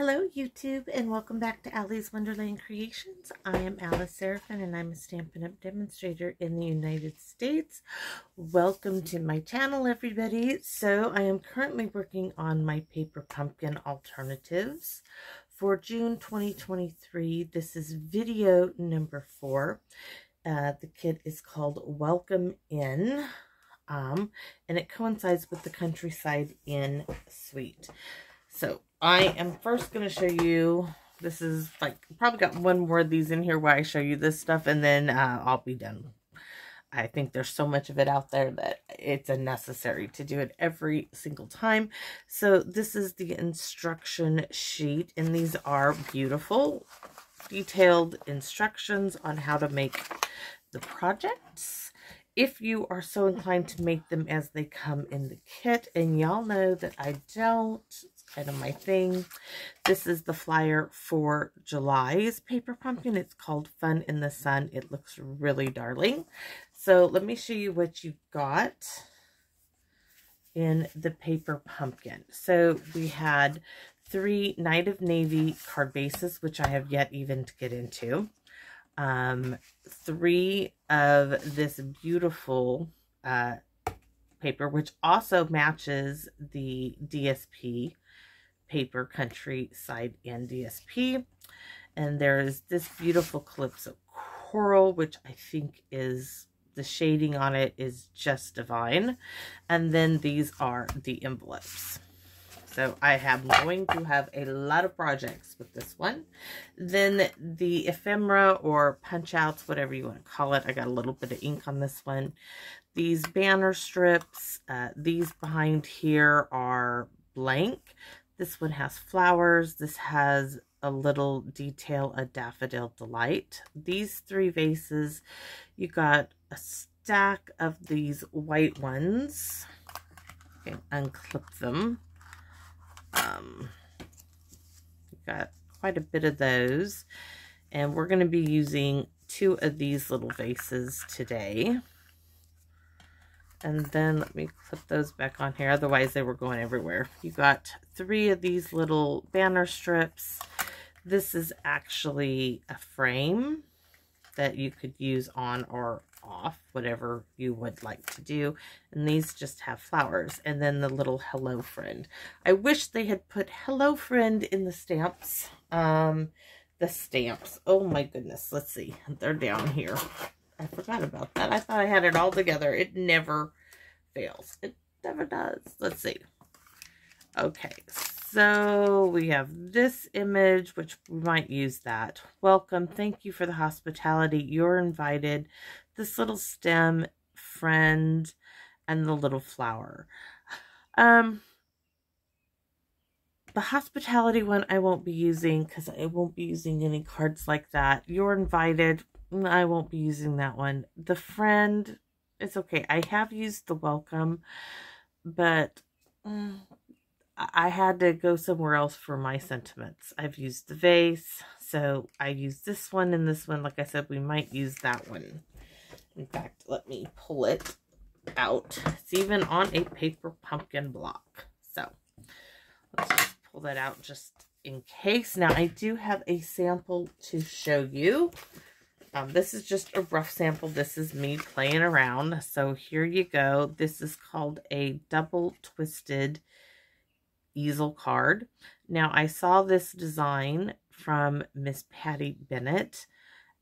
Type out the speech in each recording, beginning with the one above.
Hello YouTube and welcome back to Ali's Wonderland Creations. I am Alice Seraphin and I'm a Stampin' Up! demonstrator in the United States. Welcome to my channel everybody. So I am currently working on my paper pumpkin alternatives for June 2023. This is video number four. Uh, the kit is called Welcome Inn um, and it coincides with the Countryside Inn Suite. So I am first going to show you, this is like, probably got one more of these in here where I show you this stuff and then uh, I'll be done. I think there's so much of it out there that it's unnecessary to do it every single time. So this is the instruction sheet and these are beautiful detailed instructions on how to make the projects if you are so inclined to make them as they come in the kit and y'all know that I don't of my thing. This is the flyer for July's Paper Pumpkin. It's called Fun in the Sun. It looks really darling. So let me show you what you got in the Paper Pumpkin. So we had three Night of Navy card bases, which I have yet even to get into. Um, three of this beautiful uh, paper, which also matches the DSP paper Countryside Inn DSP. And there's this beautiful Calypso Coral, which I think is, the shading on it is just divine. And then these are the envelopes. So I am going to have a lot of projects with this one. Then the ephemera or punch outs, whatever you want to call it. I got a little bit of ink on this one. These banner strips, uh, these behind here are blank. This one has flowers. This has a little detail, a daffodil delight. These three vases, you got a stack of these white ones. Okay, unclip them. Um, you got quite a bit of those. And we're going to be using two of these little vases today. And then let me clip those back on here. Otherwise, they were going everywhere. You got three of these little banner strips. This is actually a frame that you could use on or off, whatever you would like to do. And these just have flowers. And then the little hello friend. I wish they had put hello friend in the stamps. Um, the stamps. Oh my goodness. Let's see. They're down here. I forgot about that. I thought I had it all together. It never fails. It never does. Let's see. Okay, so we have this image, which we might use that. Welcome. Thank you for the hospitality. You're invited. This little stem, friend, and the little flower. Um, the hospitality one I won't be using because I won't be using any cards like that. You're invited. I won't be using that one. The friend, it's okay. I have used the welcome, but mm, I had to go somewhere else for my sentiments. I've used the vase, so I used this one and this one. Like I said, we might use that one. In fact, let me pull it out. It's even on a paper pumpkin block. So, let's just pull that out just in case. Now, I do have a sample to show you. Um, this is just a rough sample. This is me playing around. So here you go. This is called a double twisted easel card. Now I saw this design from Miss Patty Bennett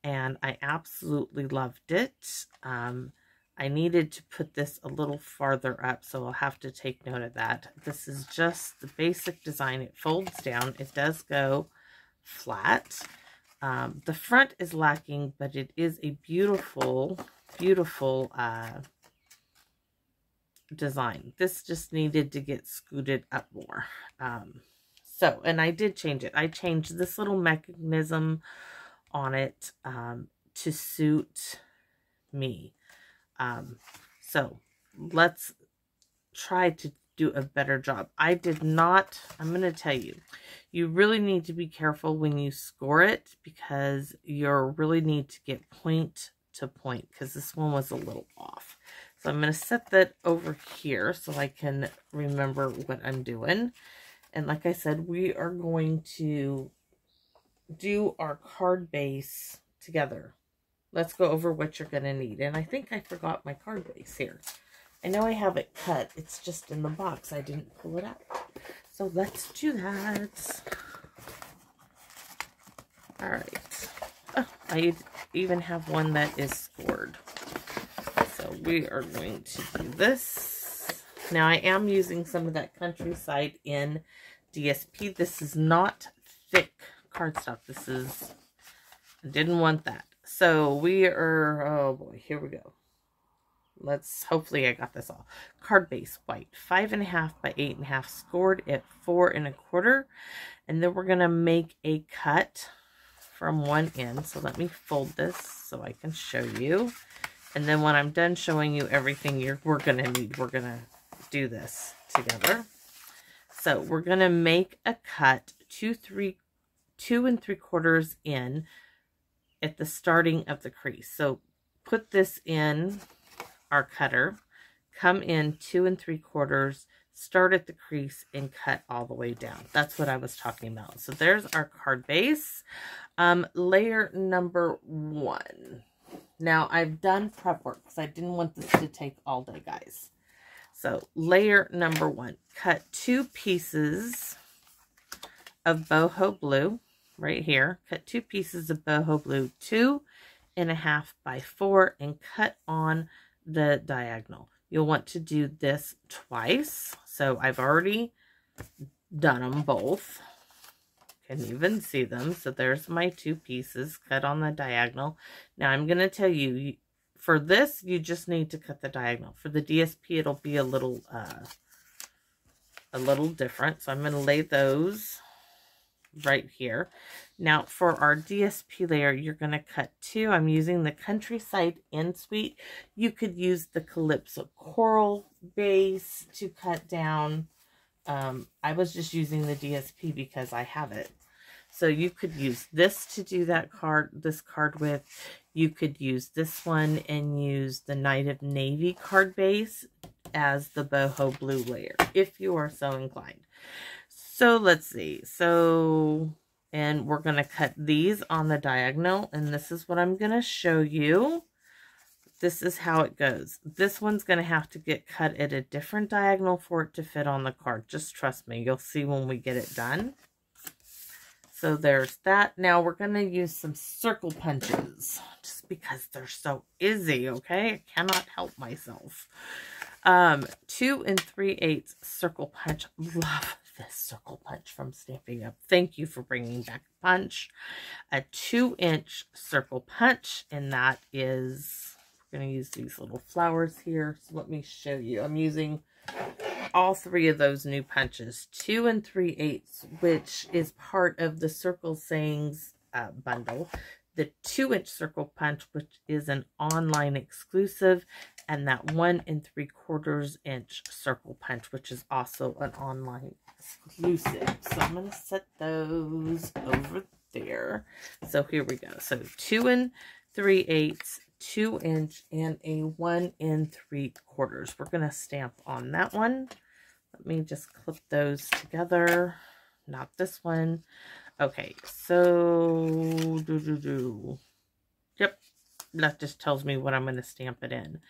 and I absolutely loved it. Um, I needed to put this a little farther up, so I'll have to take note of that. This is just the basic design. It folds down. It does go flat. Um, the front is lacking, but it is a beautiful, beautiful uh, design. This just needed to get scooted up more. Um, so, and I did change it. I changed this little mechanism on it um, to suit me. Um, so, let's try to do a better job. I did not, I'm going to tell you, you really need to be careful when you score it because you really need to get point to point because this one was a little off. So I'm going to set that over here so I can remember what I'm doing. And like I said, we are going to do our card base together. Let's go over what you're going to need. And I think I forgot my card base here. I know I have it cut. It's just in the box. I didn't pull it out. So let's do that. All right. Oh, I even have one that is scored. So we are going to do this. Now I am using some of that Countryside Inn DSP. This is not thick cardstock. This is, I didn't want that. So we are, oh boy, here we go. Let's, hopefully I got this all. Card base, white, five and a half by eight and a half, scored at four and a quarter. And then we're to make a cut from one end. So let me fold this so I can show you. And then when I'm done showing you everything you're, we're to need, we're to do this together. So we're to make a cut two, three, two and three quarters in at the starting of the crease. So put this in our cutter, come in two and three quarters, start at the crease and cut all the way down. That's what I was talking about. So there's our card base. Um, layer number one. Now I've done prep work because I didn't want this to take all day, guys. So layer number one, cut two pieces of boho blue right here. Cut two pieces of boho blue, two and a half by four, and cut on the diagonal. You'll want to do this twice. So I've already done them both. Can even see them. So there's my two pieces cut on the diagonal. Now I'm going to tell you, for this, you just need to cut the diagonal. For the DSP, it'll be a little, uh, a little different. So I'm going to lay those right here. Now for our DSP layer, you're going to cut two. I'm using the Countryside Inn Suite. You could use the Calypso Coral base to cut down. Um, I was just using the DSP because I have it. So you could use this to do that card, this card with. You could use this one and use the Night of Navy card base as the boho blue layer, if you are so inclined. So let's see. So, and we're going to cut these on the diagonal. And this is what I'm going to show you. This is how it goes. This one's going to have to get cut at a different diagonal for it to fit on the card. Just trust me. You'll see when we get it done. So there's that. Now we're going to use some circle punches just because they're so easy, okay? I cannot help myself. Um, two and three eighths circle punch. Love this circle punch from Stampin' Up. Thank you for bringing back punch. A two inch circle punch, and that is, we're going to use these little flowers here. So let me show you. I'm using all three of those new punches, two and three eighths, which is part of the Circle Sayings uh, bundle. The two inch circle punch, which is an online exclusive, and that one and three quarters inch circle punch, which is also an online exclusive. So I'm going to set those over there. So here we go. So two and three eighths, two inch, and a one and three quarters. We're going to stamp on that one. Let me just clip those together. Not this one. Okay, so do do do. Yep, that just tells me what I'm going to stamp it in.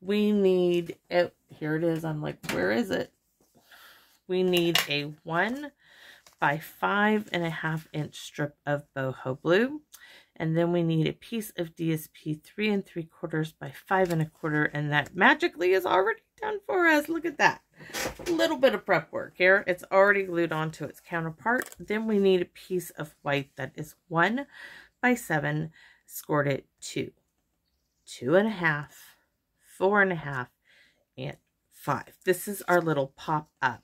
We need, it, here it is. I'm like, where is it? We need a one by five and a half inch strip of boho blue. And then we need a piece of DSP three and three quarters by five and a quarter. And that magically is already done for us. Look at that. A little bit of prep work here. It's already glued onto its counterpart. Then we need a piece of white that is one by seven, scored it two, two and a half, four and a half, and five. This is our little pop up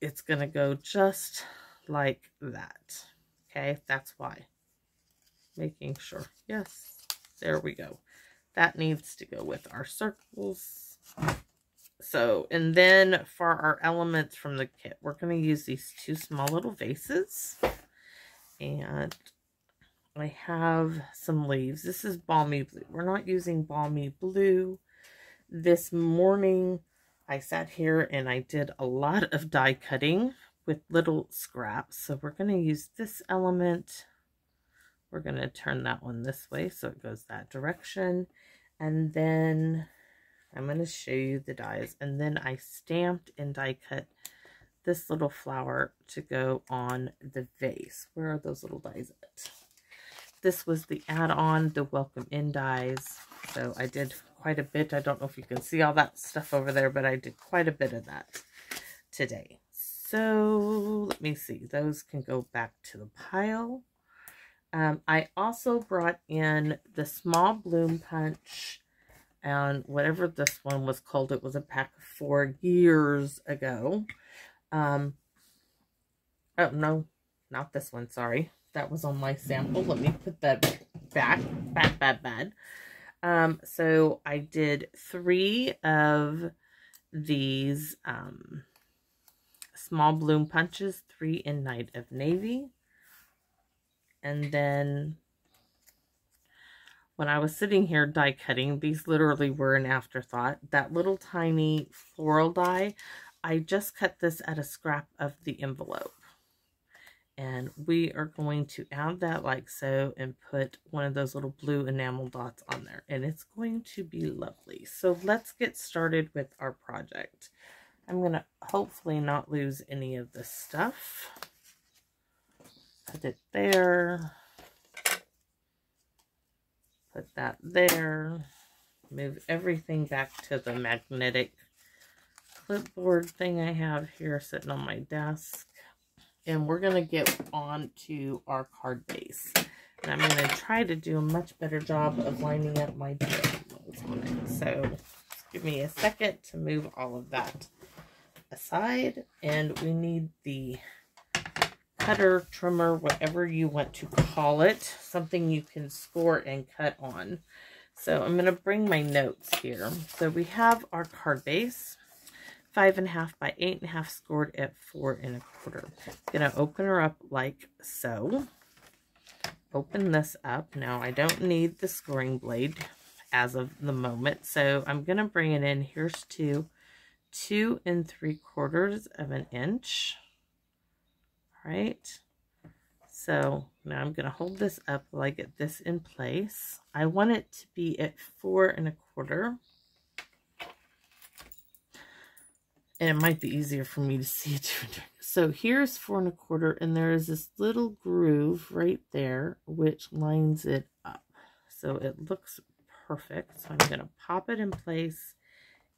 it's going to go just like that. Okay, that's why. Making sure. Yes, there we go. That needs to go with our circles. So, and then for our elements from the kit, we're going to use these two small little vases. And I have some leaves. This is balmy blue. We're not using balmy blue this morning I sat here and I did a lot of die cutting with little scraps. So we're going to use this element. We're going to turn that one this way so it goes that direction. And then I'm going to show you the dies. And then I stamped and die cut this little flower to go on the vase. Where are those little dies at? This was the add-on, the Welcome Inn dies. So I did quite a bit. I don't know if you can see all that stuff over there, but I did quite a bit of that today. So let me see. Those can go back to the pile. Um, I also brought in the small bloom punch and whatever this one was called. It was a pack of four years ago. Um, oh, no, not this one. Sorry. That was on my sample. Let me put that back. Bad, bad, bad. Um, so I did three of these um, small bloom punches, three in Night of Navy. And then when I was sitting here die cutting, these literally were an afterthought. That little tiny floral die, I just cut this at a scrap of the envelope. And we are going to add that like so and put one of those little blue enamel dots on there. And it's going to be lovely. So let's get started with our project. I'm going to hopefully not lose any of this stuff. Put it there. Put that there. Move everything back to the magnetic clipboard thing I have here sitting on my desk. And we're going to get on to our card base. And I'm going to try to do a much better job of lining up my diagonals on it. So give me a second to move all of that aside. And we need the cutter, trimmer, whatever you want to call it. Something you can score and cut on. So I'm going to bring my notes here. So we have our card base five and a half by eight and a half scored at four and a quarter. Going to open her up like so. Open this up. Now I don't need the scoring blade as of the moment. So I'm going to bring it in. Here's two, two and three quarters of an inch. All right. So now I'm going to hold this up while I get this in place. I want it to be at four and a quarter. And it might be easier for me to see it. So here's four and a quarter, and there is this little groove right there, which lines it up. So it looks perfect. So I'm going to pop it in place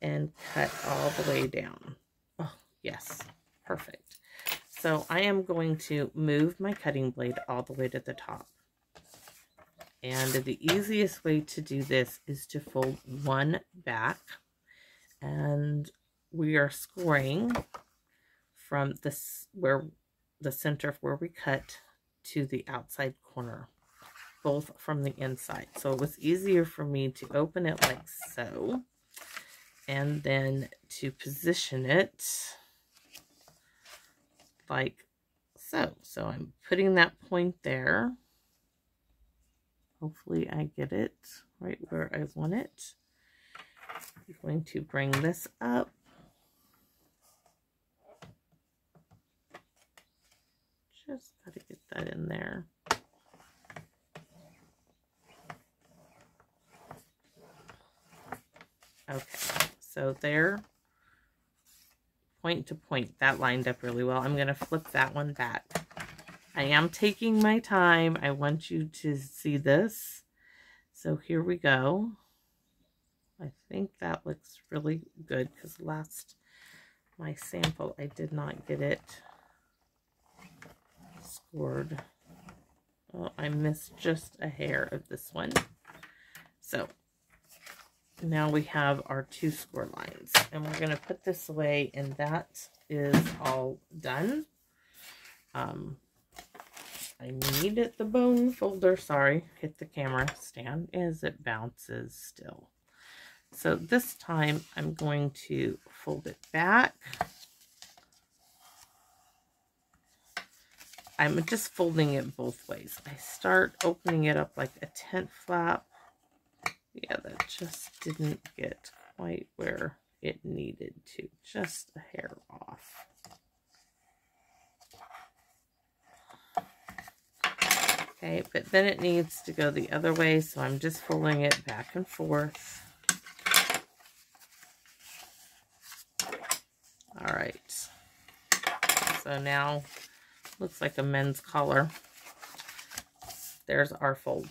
and cut all the way down. Oh, yes, perfect. So I am going to move my cutting blade all the way to the top. And the easiest way to do this is to fold one back and we are scoring from this where the center of where we cut to the outside corner both from the inside. So it was easier for me to open it like so and then to position it like so. So I'm putting that point there. Hopefully I get it right where I want it. I'm going to bring this up Just got to get that in there. Okay, so there, point to point, that lined up really well. I'm going to flip that one back. I am taking my time. I want you to see this. So here we go. I think that looks really good because last my sample I did not get it scored. Oh, I missed just a hair of this one. So now we have our two score lines and we're going to put this away and that is all done. Um, I need the bone folder, sorry, hit the camera stand as it bounces still. So this time I'm going to fold it back I'm just folding it both ways. I start opening it up like a tent flap. Yeah, that just didn't get quite where it needed to. Just a hair off. Okay, but then it needs to go the other way, so I'm just folding it back and forth. All right. So now, looks like a men's collar. There's our fold.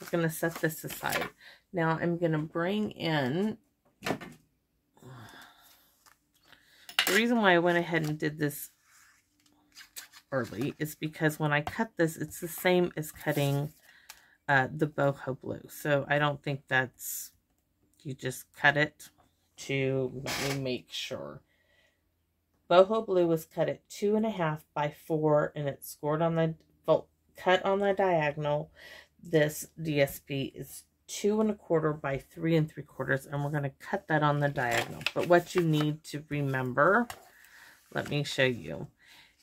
We're going to set this aside. Now I'm going to bring in... The reason why I went ahead and did this early is because when I cut this, it's the same as cutting uh, the boho blue. So I don't think that's, you just cut it to, let me make sure. Boho blue was cut at two and a half by four and it's scored on the, well, cut on the diagonal. This DSP is two and a quarter by three and three quarters and we're going to cut that on the diagonal. But what you need to remember, let me show you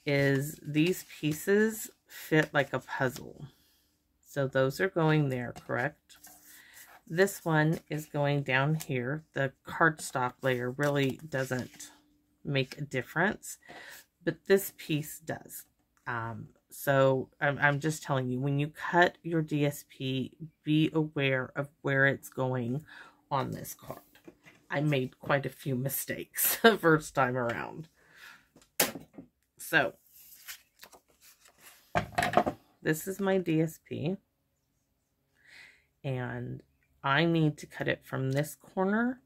is these pieces fit like a puzzle. So those are going there, correct? This one is going down here. The cardstock layer really doesn't make a difference, but this piece does. Um, so I'm, I'm just telling you, when you cut your DSP, be aware of where it's going on this card. I made quite a few mistakes the first time around. So, this is my DSP. And I need to cut it from this corner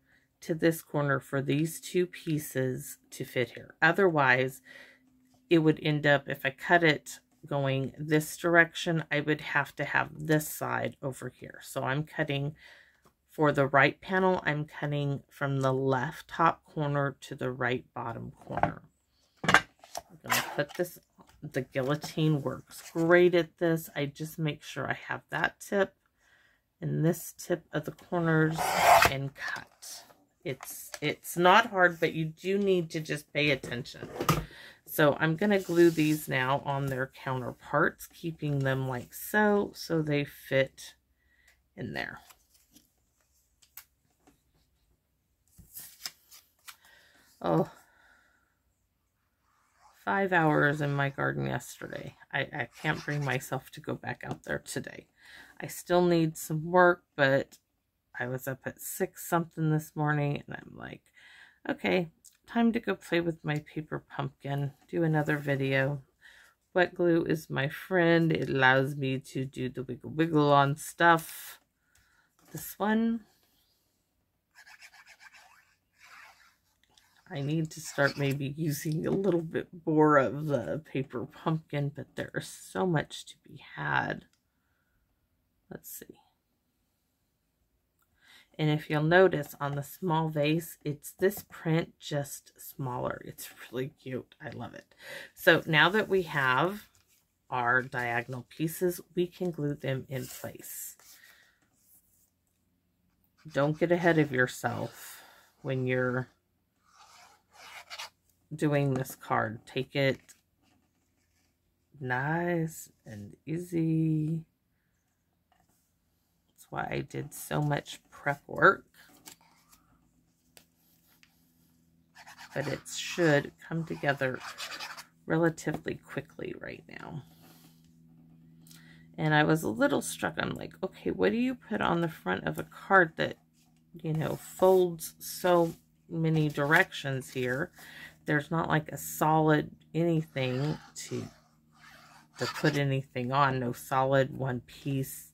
to this corner for these two pieces to fit here. Otherwise, it would end up, if I cut it going this direction, I would have to have this side over here. So I'm cutting for the right panel, I'm cutting from the left top corner to the right bottom corner. I'm going to put this, the guillotine works great at this. I just make sure I have that tip and this tip of the corners and cut. It's, it's not hard, but you do need to just pay attention. So I'm going to glue these now on their counterparts, keeping them like so, so they fit in there. Oh, five hours in my garden yesterday. I, I can't bring myself to go back out there today. I still need some work, but I was up at six something this morning and I'm like, okay, time to go play with my paper pumpkin, do another video. Wet glue is my friend. It allows me to do the wiggle wiggle on stuff. This one I need to start maybe using a little bit more of the paper pumpkin, but there is so much to be had. Let's see. And if you'll notice on the small vase, it's this print just smaller. It's really cute. I love it. So now that we have our diagonal pieces, we can glue them in place. Don't get ahead of yourself when you're doing this card. Take it nice and easy. Why I did so much prep work. But it should come together relatively quickly right now. And I was a little struck. I'm like, okay, what do you put on the front of a card that, you know, folds so many directions here? there's not like a solid anything to to put anything on, no solid one piece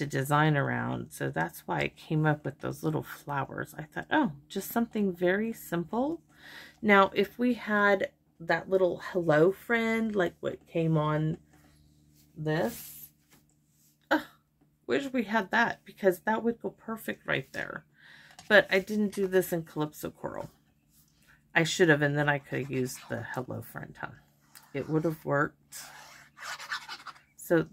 to design around. So that's why I came up with those little flowers. I thought, oh, just something very simple. Now, if we had that little hello friend, like what came on this, oh, wish we had that because that would go perfect right there. But I didn't do this in Calypso Coral. I should have, and then I could have used the Hello Friend, huh? It would have worked. So,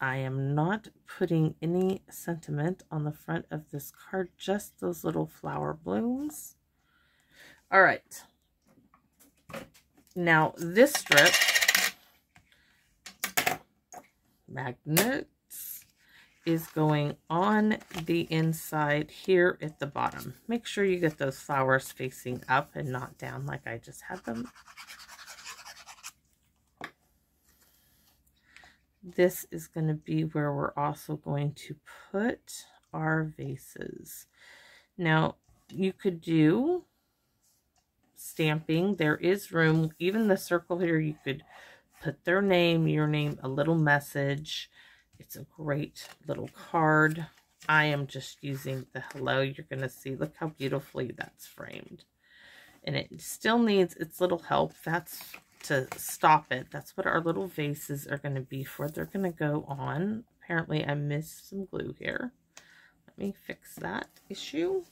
I am not putting any sentiment on the front of this card, just those little flower blooms. All right. Now, this strip, magnets, is going on the inside here at the bottom. Make sure you get those flowers facing up and not down like I just had them. This is going to be where we're also going to put our vases. Now, you could do stamping. There is room. Even the circle here, you could put their name, your name, a little message. It's a great little card. I am just using the hello. You're going to see, look how beautifully that's framed. And it still needs its little help. That's to stop it. That's what our little vases are going to be for. They're going to go on. Apparently, I missed some glue here. Let me fix that issue.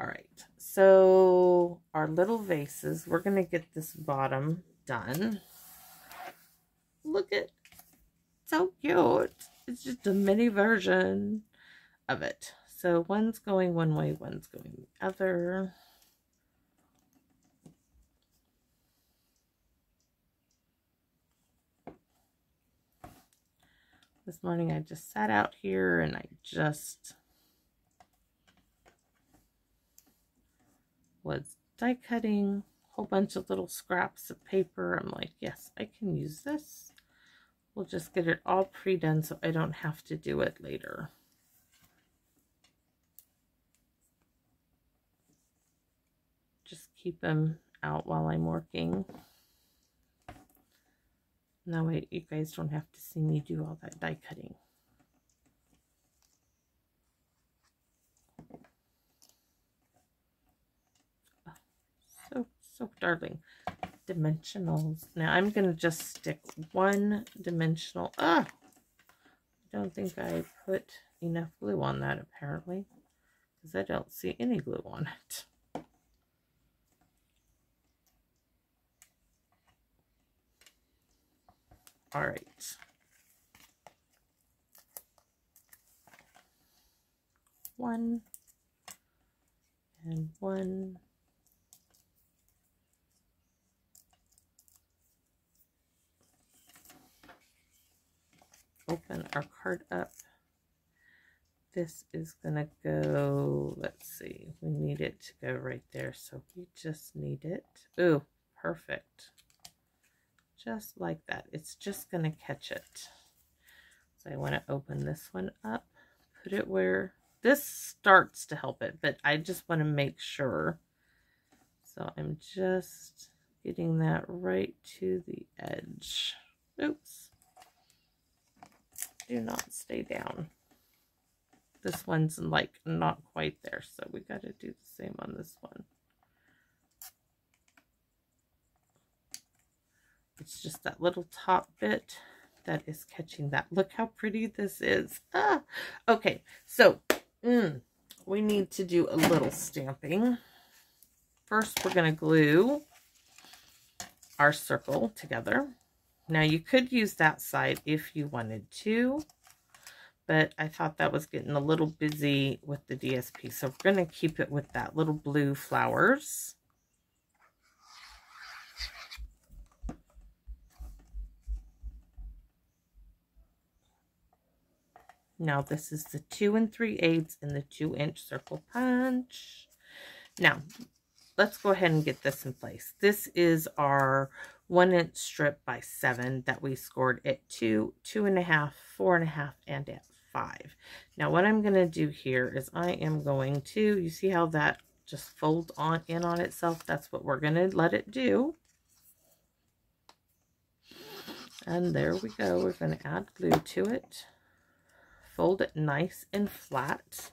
All right, so our little vases, we're going to get this bottom done. Look at, so cute. It's just a mini version of it. So one's going one way, one's going the other. This morning I just sat out here and I just was die cutting a whole bunch of little scraps of paper. I'm like, yes, I can use this. We'll just get it all pre-done so I don't have to do it later. Just keep them out while I'm working. That way you guys don't have to see me do all that die cutting. so, so darling. Dimensionals. Now I'm going to just stick one dimensional. Ah! I don't think I put enough glue on that apparently. Because I don't see any glue on it. All right. One and one. Open our card up. This is going to go, let's see, we need it to go right there. So we just need it. Ooh, perfect just like that. It's just going to catch it. So I want to open this one up, put it where this starts to help it, but I just want to make sure. So I'm just getting that right to the edge. Oops. Do not stay down. This one's like not quite there, so we got to do the same on this one. It's just that little top bit that is catching that. Look how pretty this is. Ah, okay, so mm, we need to do a little stamping. First, we're going to glue our circle together. Now, you could use that side if you wanted to, but I thought that was getting a little busy with the DSP, so we're going to keep it with that little blue flowers. Now this is the 2 and 3 eighths in the 2 inch circle punch. Now, let's go ahead and get this in place. This is our 1 inch strip by 7 that we scored at 2, 2.5, 4.5, and at 5. Now what I'm going to do here is I am going to, you see how that just folds on in on itself? That's what we're going to let it do. And there we go. We're going to add glue to it fold it nice and flat.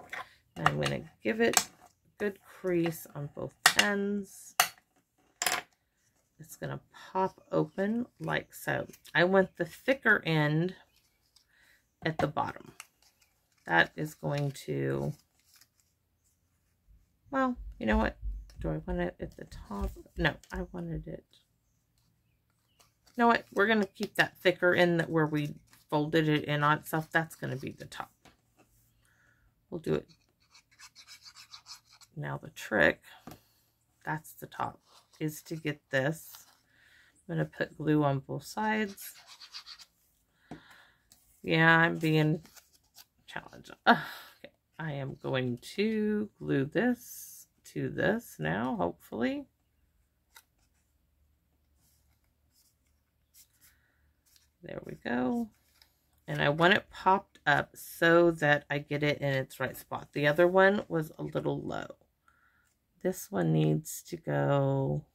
And I'm going to give it a good crease on both ends. It's going to pop open like so. I want the thicker end at the bottom. That is going to, well, you know what? Do I want it at the top? No, I wanted it. You know what? We're going to keep that thicker end that where we folded it in on itself, that's going to be the top. We'll do it. Now the trick, that's the top, is to get this. I'm going to put glue on both sides. Yeah, I'm being challenged. I am going to glue this to this now, hopefully. There we go. And I want it popped up so that I get it in its right spot. The other one was a little low. This one needs to go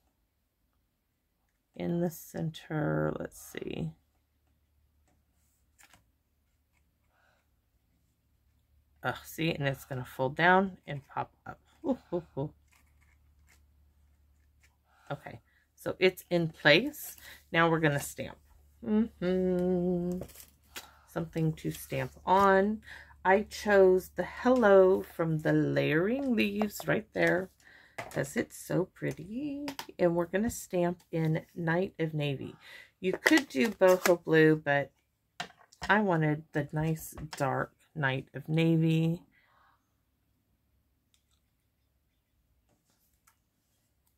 in the center. Let's see. Oh, see, and it's going to fold down and pop up. Ooh, ooh, ooh. Okay, so it's in place. Now we're going to stamp. Mm -hmm. Something to stamp on. I chose the Hello from the Layering Leaves right there because it's so pretty. And we're going to stamp in Night of Navy. You could do boho blue, but I wanted the nice dark Night of Navy.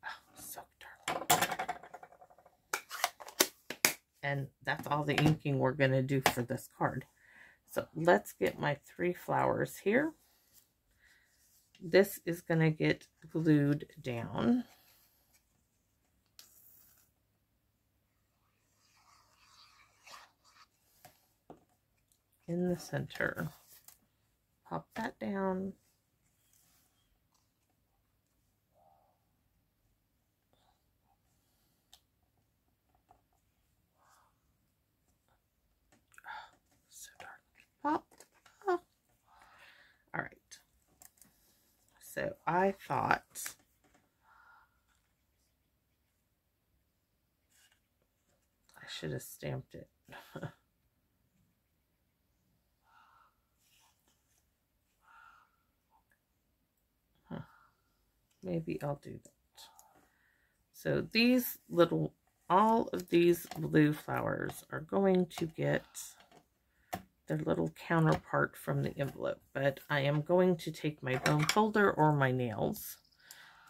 Oh, so dark. And that's all the inking we're going to do for this card. So let's get my three flowers here. This is going to get glued down. in the center pop that down. so dark. Pop. Oh. All right. So I thought I should have stamped it. Maybe I'll do that. So these little, all of these blue flowers are going to get their little counterpart from the envelope. But I am going to take my bone folder or my nails.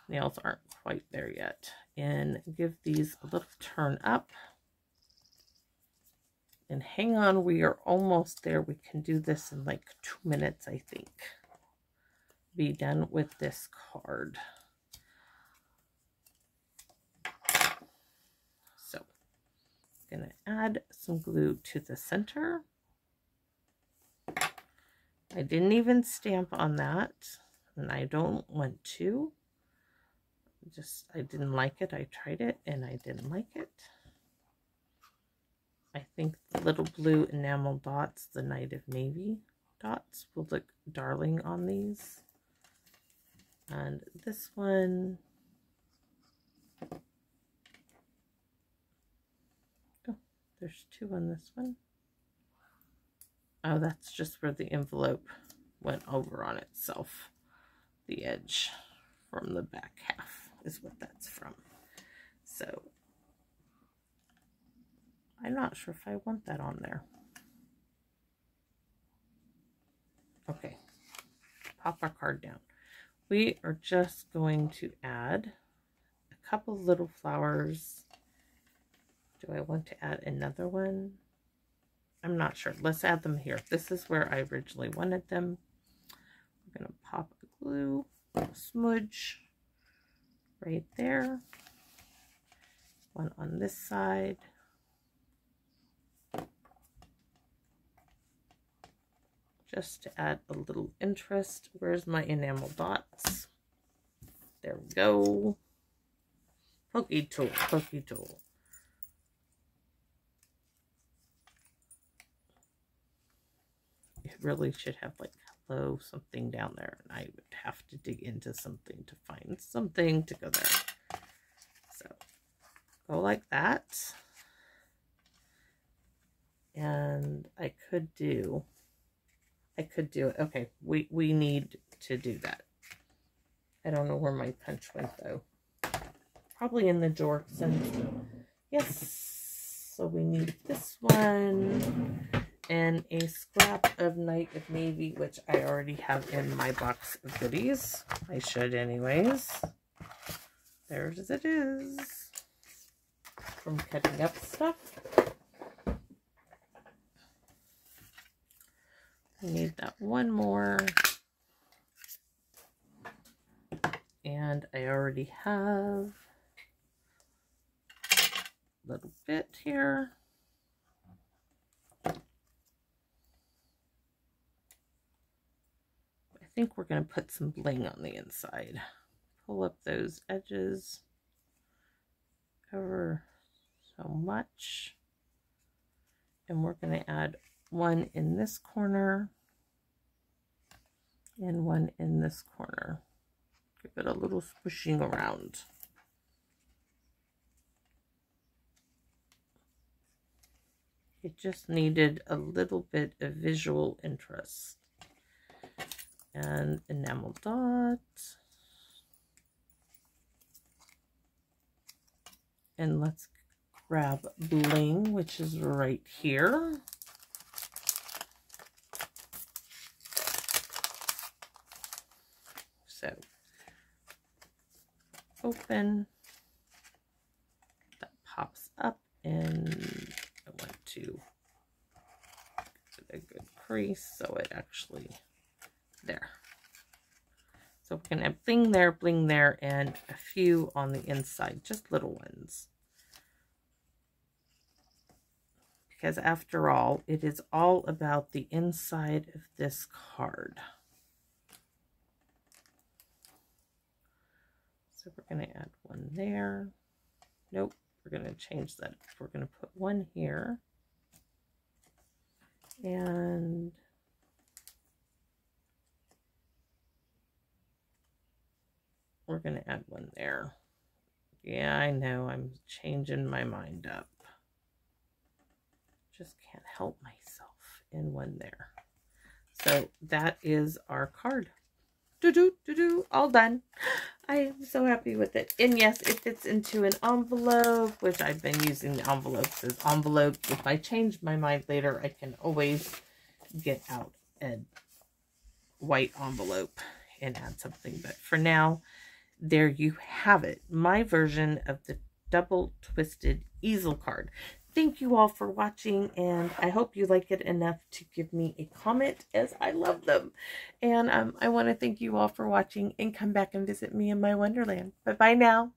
Nails aren't quite there yet. And give these a little turn up. And hang on, we are almost there. We can do this in like two minutes, I think. Be done with this card. So, I'm going to add some glue to the center. I didn't even stamp on that, and I don't want to. Just, I didn't like it. I tried it, and I didn't like it. I think the little blue enamel dots, the Night of Navy dots, will look darling on these. And this one, oh, There's two on this one. Oh, that's just where the envelope went over on itself. The edge from the back half is what that's from. So, I'm not sure if I want that on there. Okay, pop our card down. We are just going to add a couple little flowers do I want to add another one? I'm not sure. Let's add them here. This is where I originally wanted them. We're going to pop a glue, a smudge right there. One on this side. Just to add a little interest. Where's my enamel dots? There we go. Pokey tool, pokey tool. Really should have like hello something down there. And I would have to dig into something to find something to go there. So go like that. And I could do, I could do it. Okay, we, we need to do that. I don't know where my punch went though. Probably in the drawer. Yes. So we need this one and a scrap of Night of Navy, which I already have in my box of goodies. I should anyways. There it is. From cutting up stuff. I need that one more. And I already have a little bit here. Think we're going to put some bling on the inside. Pull up those edges ever so much. And we're going to add one in this corner and one in this corner. Give it a little squishing around. It just needed a little bit of visual interest. And enamel dot. And let's grab bling, which is right here. So open, that pops up and I want to get a good crease so it actually, there. So we're going to have bling there, bling there, and a few on the inside, just little ones. Because after all, it is all about the inside of this card. So we're going to add one there. Nope, we're going to change that. We're going to put one here. And we're going to add one there. Yeah, I know. I'm changing my mind up. Just can't help myself in one there. So that is our card. Do do do do. All done. I am so happy with it. And yes, it fits into an envelope, which I've been using the envelopes as envelopes. If I change my mind later, I can always get out a white envelope and add something. But for now, there you have it. My version of the double twisted easel card. Thank you all for watching, and I hope you like it enough to give me a comment, as I love them. And um, I want to thank you all for watching, and come back and visit me in my wonderland. Bye-bye now.